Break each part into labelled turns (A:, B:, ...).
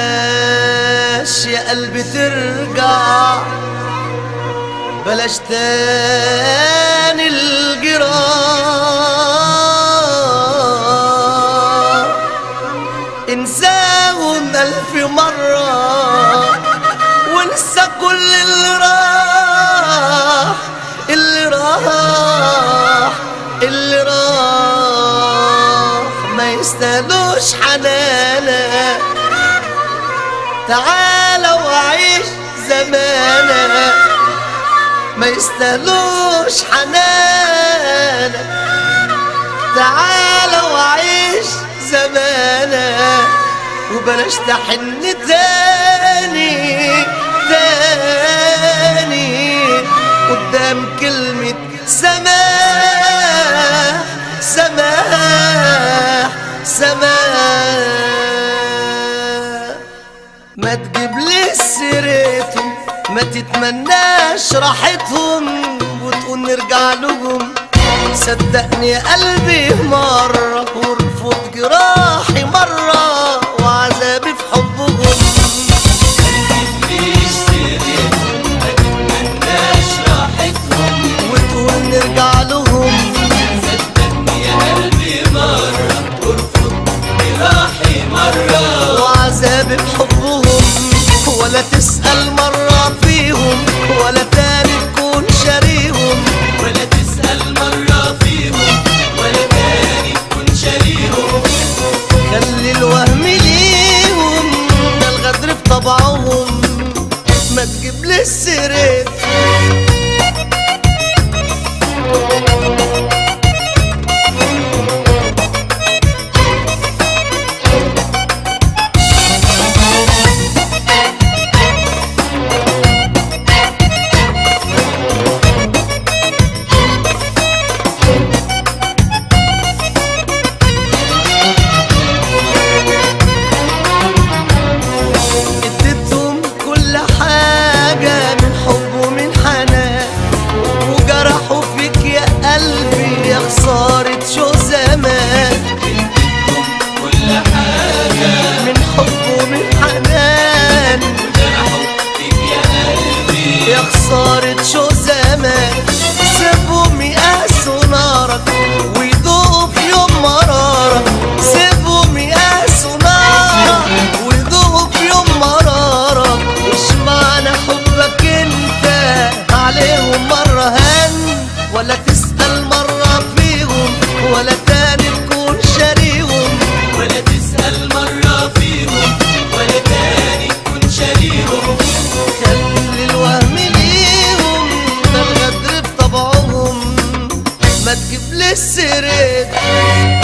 A: بلاش يا قلبي ترجع. بلاش تاني الجراح انساهم ألف مرة وانسى كل اللي راح اللي راح اللي راح ما يستاهلوش حنان. تعالى وعيش زمانك ما يستاهلوش حنانك تعالى وعيش زمانك وبلاش تحن تاني تاني. قدام كلمة سماح ما تجيب لي سيرتهم ما تتمناش راحتهم وتقول نرجع لهم. صدقني قلبي مرة وارفض جراحي تسأل مرة فيهم ولا تاني تكون شاريهم
B: ولا تسأل مرة فيهم ولا تاني تكون شاريهم
A: خلي الوهم ليهم ده الغدر في طبعهم. ما تجيب لي السيرت خسارة شو زمان سيبهم يقاسوا نارك ويدوقوا في يوم مرارك سيبهم يقاسوا نارك ويدوقوا في يوم مرارك إيش معنى حبك أنت؟ عليهم مرة هن ولا تسأل مرة فيهم ولا تاني تجيب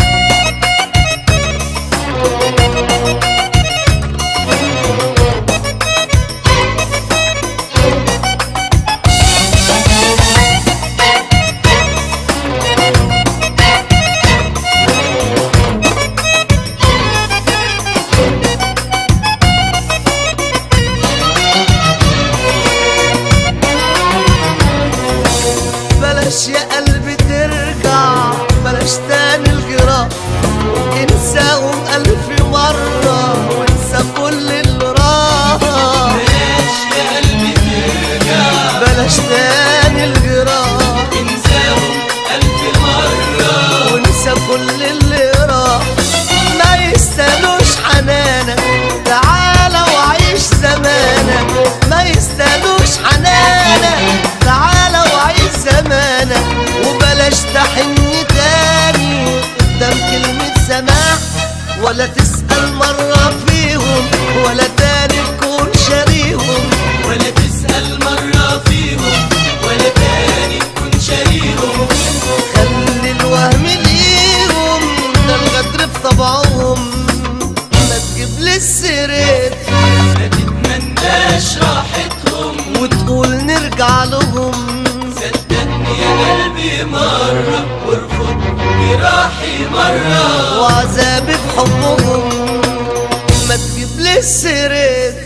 A: كل اللي راح ما يستاهلوش حنانك تعالى وعيش زمانك ما يستاهلوش حنانك تعالى وعيش زمانك وبلاش تحن تاني. قدام كلمة سماح. ولا تسأل مرة فيهم. ولا تاني السيرت
B: ما تتمناش راحتهم.
A: وتقول نرجع لهم.
B: صدقني يا قلبي مرة وارفض جراحي مرة.
A: وعذابي في حبهم ما تجيب لي السيرت